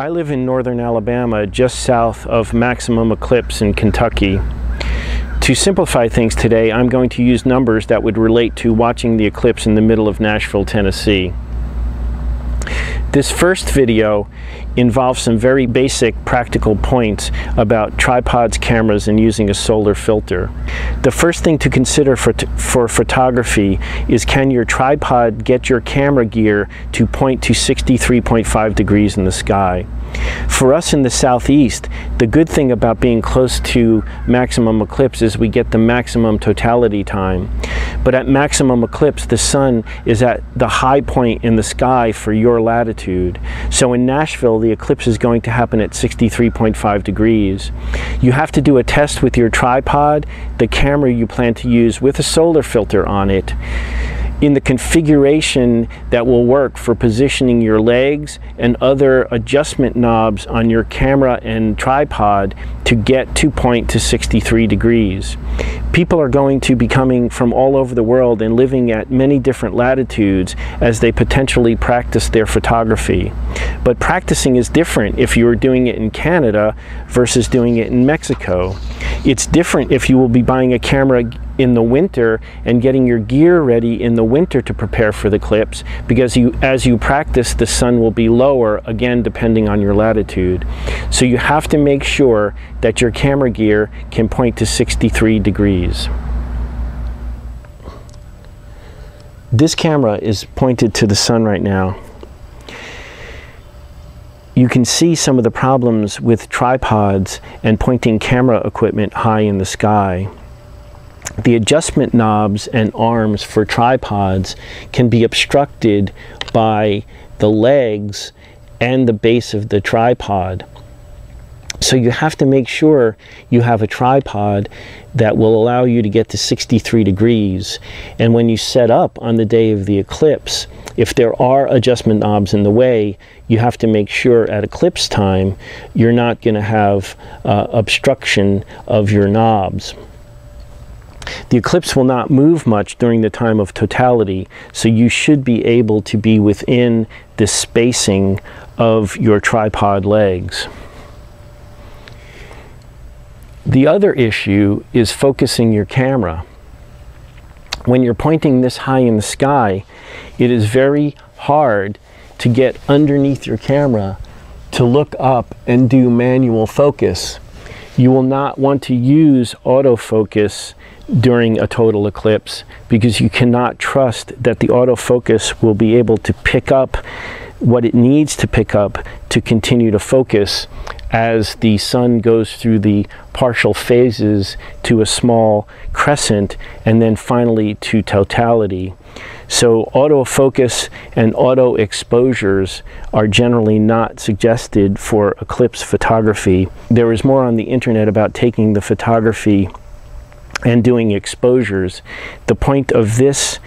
I live in northern Alabama, just south of Maximum Eclipse in Kentucky. To simplify things today, I'm going to use numbers that would relate to watching the eclipse in the middle of Nashville, Tennessee. This first video involves some very basic practical points about tripods, cameras, and using a solar filter. The first thing to consider for, for photography is can your tripod get your camera gear to point to 63.5 degrees in the sky? For us in the southeast, the good thing about being close to maximum eclipse is we get the maximum totality time. But at maximum eclipse, the sun is at the high point in the sky for your latitude. So in Nashville, the eclipse is going to happen at 63.5 degrees. You have to do a test with your tripod, the camera you plan to use with a solar filter on it in the configuration that will work for positioning your legs and other adjustment knobs on your camera and tripod to get to point to 63 degrees. People are going to be coming from all over the world and living at many different latitudes as they potentially practice their photography. But practicing is different if you are doing it in Canada versus doing it in Mexico. It's different if you will be buying a camera in the winter and getting your gear ready in the winter to prepare for the clips because you as you practice the sun will be lower again depending on your latitude. So you have to make sure that your camera gear can point to 63 degrees. This camera is pointed to the sun right now. You can see some of the problems with tripods and pointing camera equipment high in the sky the adjustment knobs and arms for tripods can be obstructed by the legs and the base of the tripod. So you have to make sure you have a tripod that will allow you to get to 63 degrees. And when you set up on the day of the eclipse, if there are adjustment knobs in the way, you have to make sure at eclipse time you're not going to have uh, obstruction of your knobs. The eclipse will not move much during the time of totality, so you should be able to be within the spacing of your tripod legs. The other issue is focusing your camera. When you're pointing this high in the sky, it is very hard to get underneath your camera to look up and do manual focus. You will not want to use autofocus during a total eclipse because you cannot trust that the autofocus will be able to pick up what it needs to pick up to continue to focus as the sun goes through the partial phases to a small crescent and then finally to totality. So autofocus and auto exposures are generally not suggested for eclipse photography. There is more on the internet about taking the photography and doing exposures. The point of this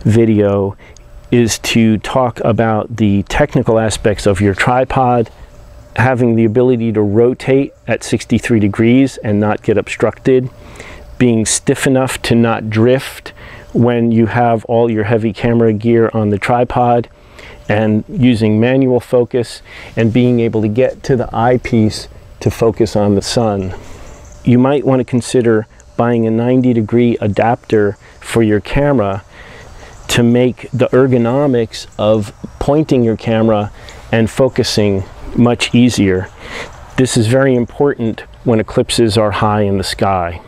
video is to talk about the technical aspects of your tripod, having the ability to rotate at 63 degrees and not get obstructed, being stiff enough to not drift when you have all your heavy camera gear on the tripod, and using manual focus and being able to get to the eyepiece to focus on the sun. You might want to consider buying a 90 degree adapter for your camera to make the ergonomics of pointing your camera and focusing much easier. This is very important when eclipses are high in the sky.